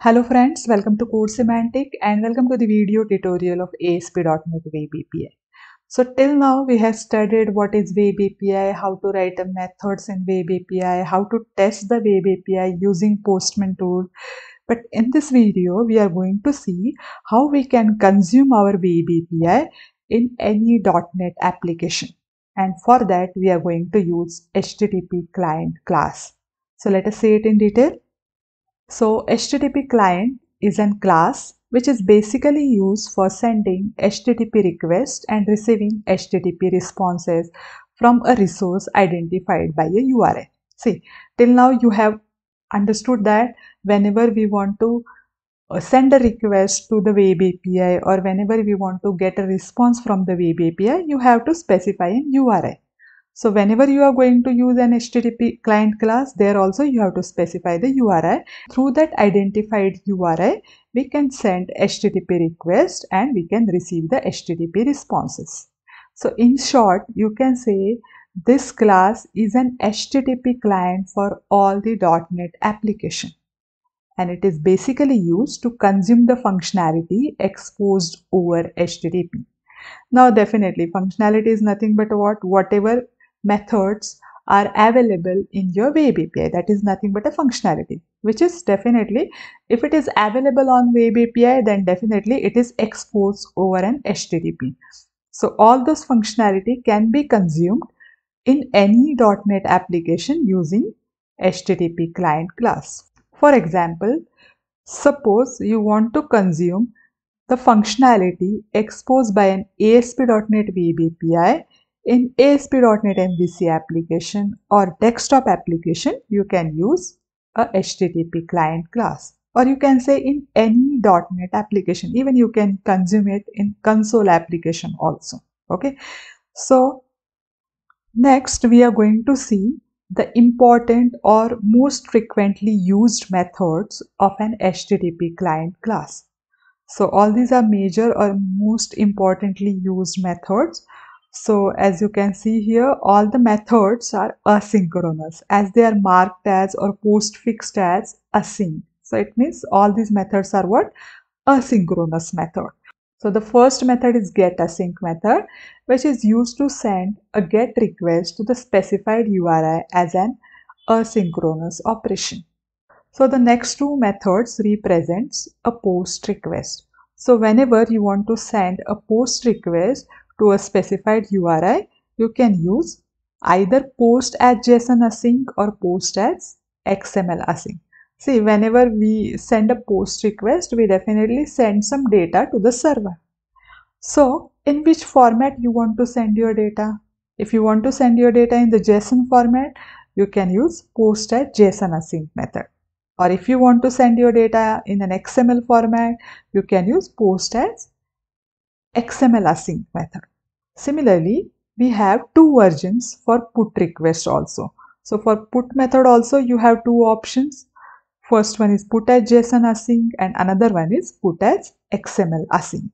Hello friends, welcome to Code Semantic and welcome to the video tutorial of ASP.NET Web API. So till now we have studied what is Web API, how to write a methods in Web API, how to test the Web API using Postman tool. But in this video we are going to see how we can consume our Web API in any .NET application. And for that we are going to use HTTP client class. So let us see it in detail. So HTTP client is a class which is basically used for sending HTTP requests and receiving HTTP responses from a resource identified by a URL. See, till now you have understood that whenever we want to uh, send a request to the web API or whenever we want to get a response from the web API, you have to specify an URL. So whenever you are going to use an HTTP client class, there also you have to specify the URI. Through that identified URI, we can send HTTP request and we can receive the HTTP responses. So in short, you can say this class is an HTTP client for all the .NET application and it is basically used to consume the functionality exposed over HTTP. Now definitely functionality is nothing but what whatever methods are available in your web API. That is nothing but a functionality, which is definitely, if it is available on web API, then definitely it is exposed over an HTTP. So all those functionality can be consumed in any .NET application using HTTP client class. For example, suppose you want to consume the functionality exposed by an ASP.NET Web API in ASP.NET MVC application or desktop application, you can use a HTTP client class. Or you can say in any .NET application, even you can consume it in console application also. Okay. So next we are going to see the important or most frequently used methods of an HTTP client class. So all these are major or most importantly used methods so as you can see here, all the methods are asynchronous as they are marked as or postfixed as async. So it means all these methods are what? Asynchronous method. So the first method is get async method, which is used to send a GET request to the specified URI as an asynchronous operation. So the next two methods represents a POST request. So whenever you want to send a POST request to a specified URI, you can use either post as JSON async or post as XML async. See, whenever we send a post request, we definitely send some data to the server. So, in which format you want to send your data? If you want to send your data in the JSON format, you can use post as JSON async method. Or if you want to send your data in an XML format, you can use post as XML async method. Similarly, we have two versions for put request also. So for put method also you have two options. First one is put as JSON async and another one is put as XML async.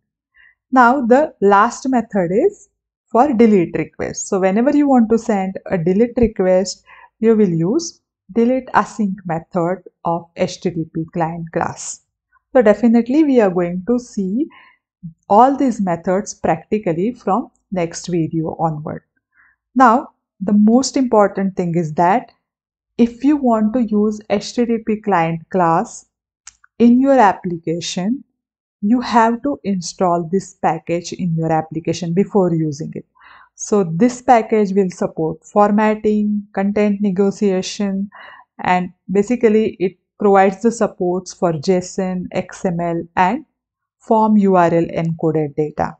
Now the last method is for delete request. So whenever you want to send a delete request, you will use delete async method of HTTP client class. So definitely we are going to see all these methods practically from next video onward. Now, the most important thing is that if you want to use HTTP client class in your application, you have to install this package in your application before using it. So this package will support formatting, content negotiation, and basically it provides the supports for JSON, XML, and form URL encoded data.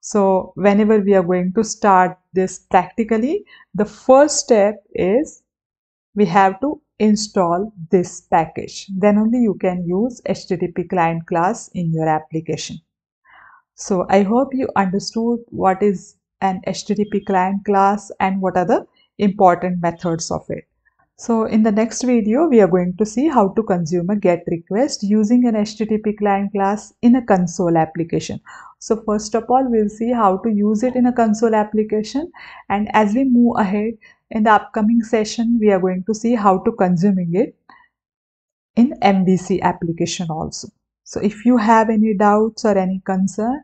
So whenever we are going to start this practically, the first step is we have to install this package. Then only you can use HTTP client class in your application. So I hope you understood what is an HTTP client class and what are the important methods of it. So in the next video, we are going to see how to consume a GET request using an HTTP client class in a console application. So first of all, we'll see how to use it in a console application. And as we move ahead in the upcoming session, we are going to see how to consuming it in MVC application also. So if you have any doubts or any concern,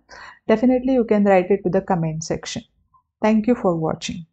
definitely you can write it to the comment section. Thank you for watching.